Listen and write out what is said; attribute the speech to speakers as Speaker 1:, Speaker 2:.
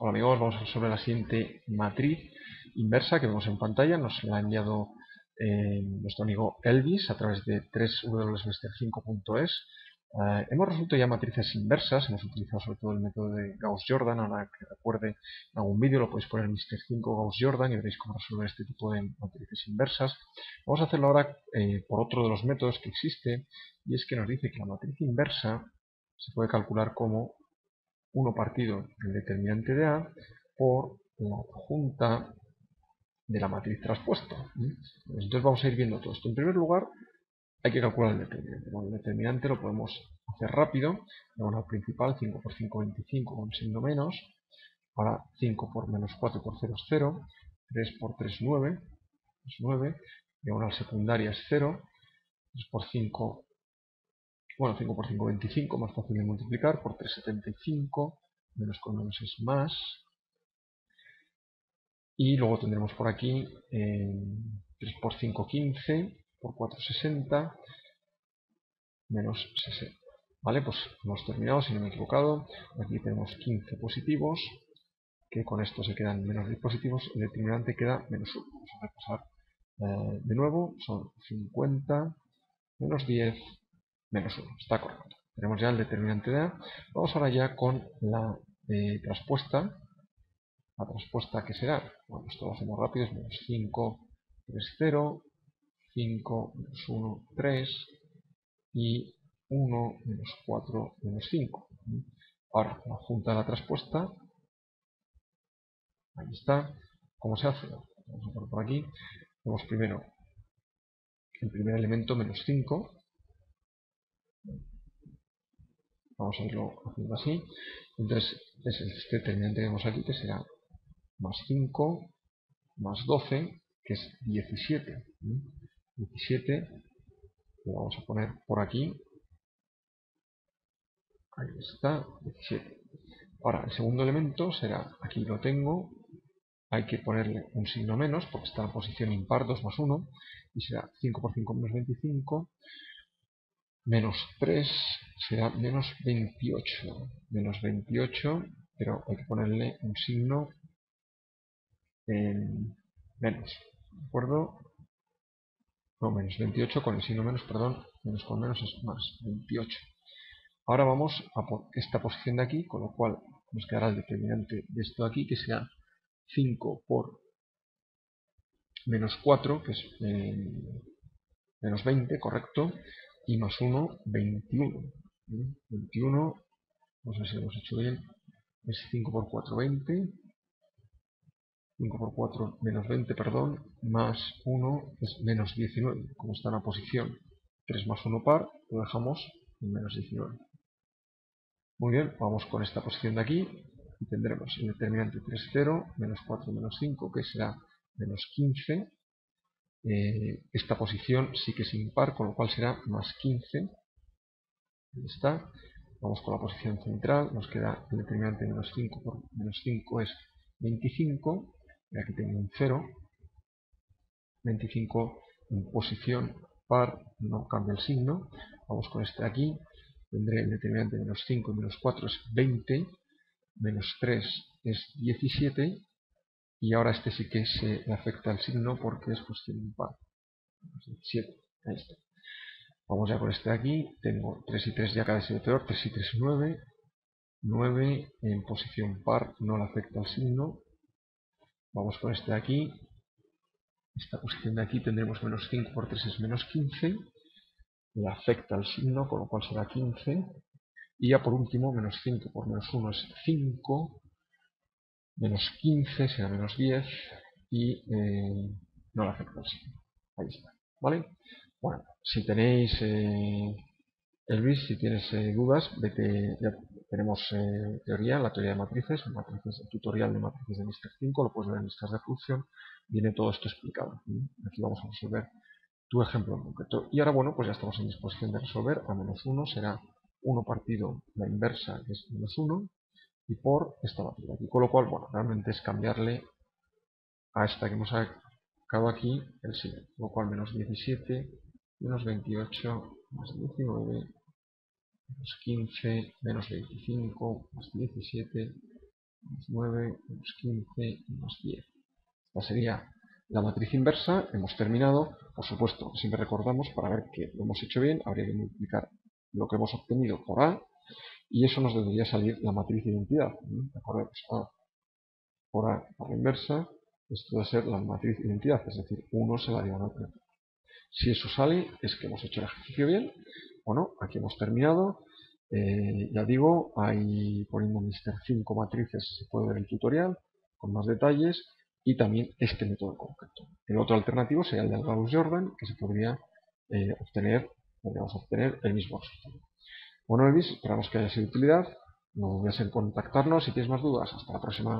Speaker 1: Hola amigos, vamos a resolver la siguiente matriz inversa que vemos en pantalla. Nos la ha enviado eh, nuestro amigo Elvis a través de www.mister5.es. Eh, hemos resuelto ya matrices inversas, hemos utilizado sobre todo el método de Gauss-Jordan. Ahora que recuerde en algún vídeo lo podéis poner en Mister5 Gauss-Jordan y veréis cómo resolver este tipo de matrices inversas. Vamos a hacerlo ahora eh, por otro de los métodos que existe y es que nos dice que la matriz inversa se puede calcular como 1 partido el determinante de A por la adjunta de la matriz traspuesta. Entonces vamos a ir viendo todo esto. En primer lugar, hay que calcular el determinante. Bueno, el determinante lo podemos hacer rápido. Bueno, al principal, 5 por 5, 25 con signo menos. Ahora 5 por menos 4 por 0 es 0. 3 por 3, 9. Es 9. Diagonal secundaria es 0. 3 por 5, bueno, 5 por 5, 25, más fácil de multiplicar, por 3, 75, menos con menos es más. Y luego tendremos por aquí 3 por 5, 15, por 4, 60, menos 60. ¿Vale? Pues hemos terminado, si no me he equivocado. Aquí tenemos 15 positivos, que con esto se quedan menos 10 positivos. El determinante queda menos 1. Vamos a repasar eh, de nuevo. Son 50 menos 10 menos 1. Está correcto. Tenemos ya el determinante de A. Vamos ahora ya con la eh, traspuesta. La traspuesta que será, bueno, esto lo hacemos rápido, es menos 5, 3, 0, 5, menos 1, 3 y 1, menos 4, menos 5. Ahora, la junta de la traspuesta, ahí está. ¿Cómo se hace? Vamos a poner por aquí. Tenemos primero el primer elemento menos 5, Vamos a irlo haciendo así. Entonces, es este determinante que vemos aquí, que será más 5, más 12, que es 17. 17 lo vamos a poner por aquí. Ahí está, 17. Ahora, el segundo elemento será, aquí lo tengo, hay que ponerle un signo menos, porque está en posición impar, 2 más 1, y será 5 por 5 menos 25, menos 3 será menos 28. Menos 28, pero hay que ponerle un signo en menos. ¿De acuerdo? No, menos 28 con el signo menos, perdón, menos con menos es más, 28. Ahora vamos a esta posición de aquí, con lo cual nos quedará el determinante de esto de aquí, que será 5 por menos 4, que es eh, menos 20, correcto, y más 1, 21. 21, vamos a ver si lo hemos hecho bien, es 5 por 4, 20. 5 por 4, menos 20, perdón, más 1 es menos 19. Como está en la posición 3 más 1 par, lo dejamos en menos 19. Muy bien, vamos con esta posición de aquí y tendremos el determinante 3, 0, menos 4, menos 5, que será menos 15, eh, esta posición sí que es impar, con lo cual será más 15. Ahí está. Vamos con la posición central, nos queda el determinante menos 5 por menos 5 es 25, y aquí tengo un 0. 25 en posición par, no cambia el signo. Vamos con este aquí, tendré el determinante menos 5 y menos 4 es 20, menos 3 es 17, y ahora este sí que se le afecta el signo porque es posición impar. 7. Ahí está. Vamos ya por este de aquí. Tengo 3 y 3 ya cada vez peor. 3 y 3, 9. 9 en posición par no le afecta el signo. Vamos con este de aquí. Esta posición de aquí tendremos menos 5 por 3 es menos 15. Le afecta el signo, con lo cual será 15. Y ya por último, menos 5 por menos 1 es 5 menos 15 será menos 10 y eh, no le afecta así. Ahí está. ¿Vale? Bueno, si tenéis eh, Elvis, si tienes eh, dudas, vete, ya tenemos eh, teoría, la teoría de matrices, matrices, el tutorial de matrices de Mr. 5, lo puedes ver en listas de función, viene todo esto explicado. Aquí vamos a resolver tu ejemplo en concreto. Y ahora, bueno, pues ya estamos en disposición de resolver. A menos 1 será 1 partido la inversa, que es menos 1, y por esta matriz aquí. Con lo cual, bueno, realmente es cambiarle a esta que hemos sacado aquí el signo. Con lo cual, menos 17, menos 28, más 19, menos 15, menos 25, más 17, menos 9, menos 15, menos 10. Esta sería la matriz inversa. Hemos terminado. Por supuesto, siempre recordamos, para ver que lo hemos hecho bien, habría que multiplicar lo que hemos obtenido por A y eso nos debería salir la matriz de identidad. Recordemos, A por A por la inversa, esto debe ser la matriz de identidad, es decir, 1 se la diagonal Si eso sale, es que hemos hecho el ejercicio bien, o no, aquí hemos terminado. Eh, ya digo, ahí poniendo Mister 5 matrices se puede ver el tutorial con más detalles y también este método concreto. El otro alternativo sería el de Gauss-Jordan, que se podría eh, obtener, podríamos obtener el mismo resultado. Bueno, Elvis, esperamos que haya sido de utilidad. No dudes en contactarnos si tienes más dudas. Hasta la próxima.